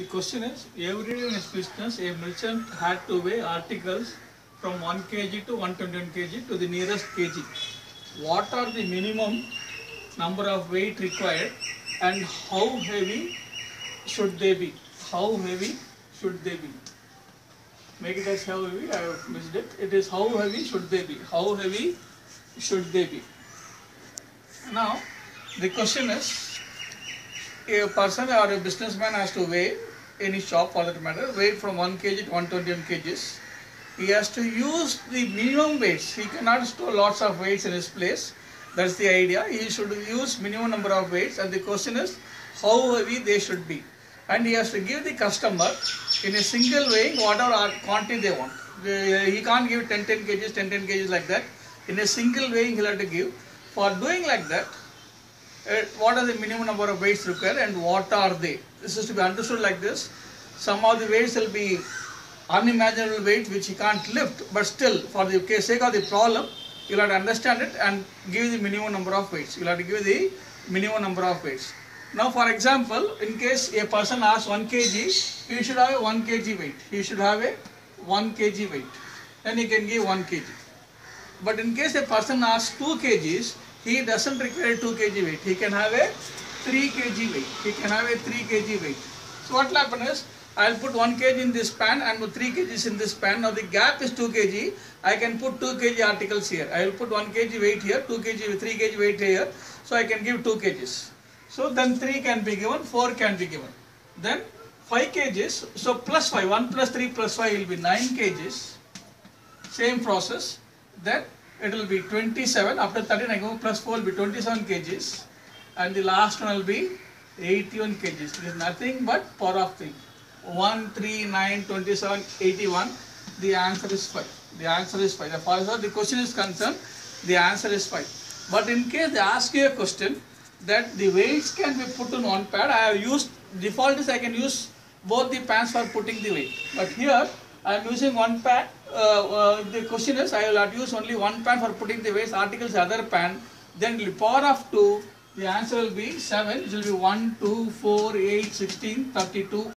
The question is, every day in his business, a merchant had to weigh articles from 1 kg to 121 kg to the nearest kg. What are the minimum number of weight required and how heavy should they be? How heavy should they be? Make it as how heavy, I have missed it. It is how heavy should they be? How heavy should they be? Now, the question is, a person or a businessman has to weigh any shop for that matter, weight from 1 kg to 121 kgs. He has to use the minimum weights. He cannot store lots of weights in his place. That's the idea. He should use minimum number of weights and the question is how heavy they should be. And he has to give the customer in a single weighing whatever quantity they want. He can't give 10 10 kgs, 10 10 kgs like that. In a single weighing he'll have to give. For doing like that, uh, what are the minimum number of weights required and what are they? This is to be understood like this. Some of the weights will be unimaginable weights which you can't lift, but still, for the case sake of the problem, you'll have to understand it and give the minimum number of weights. You'll have to give the minimum number of weights. Now, for example, in case a person asks 1 kg, he should have a 1 kg weight. He should have a 1 kg weight. Then he can give 1 kg. But in case a person asks 2 kgs, he doesn't require 2 kg weight. He can have a 3 kg weight. He can have a 3 kg weight. So what will happen is, I'll put 1 kg in this pan and 3 kgs in this pan. Now the gap is 2 kg. I can put 2 kg articles here. I will put 1 kg weight here, 2 kg, 3 kg weight here. So I can give 2 kgs. So then 3 can be given, 4 can be given. Then 5 kgs, so plus 5, 1 plus 3 plus 5 will be 9 kgs same process then it will be 27 after 13 I go plus 4 will be 27 kgs. And the last one will be 81 kgs. It is nothing but power of 3 1 3 9 27 81 the answer is 5 the answer is 5 as far as the question is concerned the answer is 5 but in case they ask you a question that the weights can be put on one pad I have used default is I can use both the pans for putting the weight. But here I am using one pan. Uh, uh, the question is, I will use only one pan for putting the waste articles other pan. Then the power of 2, the answer will be 7. It will be 1, 2, 4, 8, 16, 32,